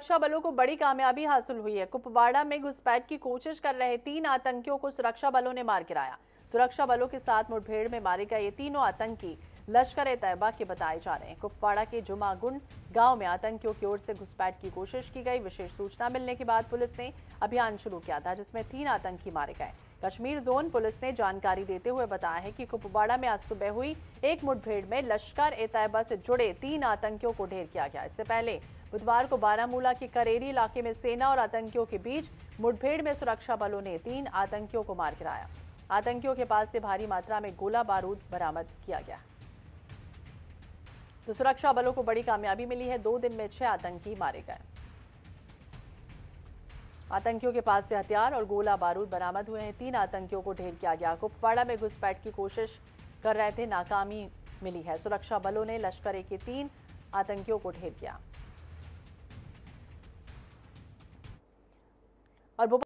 सुरक्षा बलों को बड़ी कामयाबी हासिल हुई है। कुपवाड़ा में घुसपैठ की कोशिश कर रहे तीन आतंकियों को सुरक्षा बलों ने मार गिराया। सुरक्षा बलों के साथ मुठभेड़ में मारे गए ये तीनों आतंकी। लश्कर ए तैयबा के बताए जा रहे हैं। कुपवाड़ा के जुमागुंड गाँव में आतंकियों की ओर से घुसपैठ की कोशिश की गई। विशेष सूचना मिलने के बाद पुलिस ने अभियान शुरू किया था, जिसमें तीन आतंकी मारे गए। कश्मीर जोन पुलिस ने जानकारी देते हुए बताया है कि कुपवाड़ा में आज सुबह हुई एक मुठभेड़ में लश्कर ए तैयबा से जुड़े तीन आतंकियों को ढेर किया गया। इससे पहले बुधवार को बारामूला के करेरी इलाके में सेना और आतंकियों के बीच मुठभेड़ में सुरक्षा बलों ने तीन आतंकियों को मार गिराया। आतंकियों के पास से भारी मात्रा में गोला बारूद बरामद किया गया। तो सुरक्षा बलों को बड़ी कामयाबी मिली है। दो दिन में छह आतंकी मारे गए। आतंकियों के पास से हथियार और गोला बारूद बरामद हुए हैं। तीन आतंकियों को ढेर किया गया। कुपवाड़ा में घुसपैठ की कोशिश कर रहे थे, नाकामी मिली है। सुरक्षा बलों ने लश्कर के तीन आतंकियों को ढेर किया। और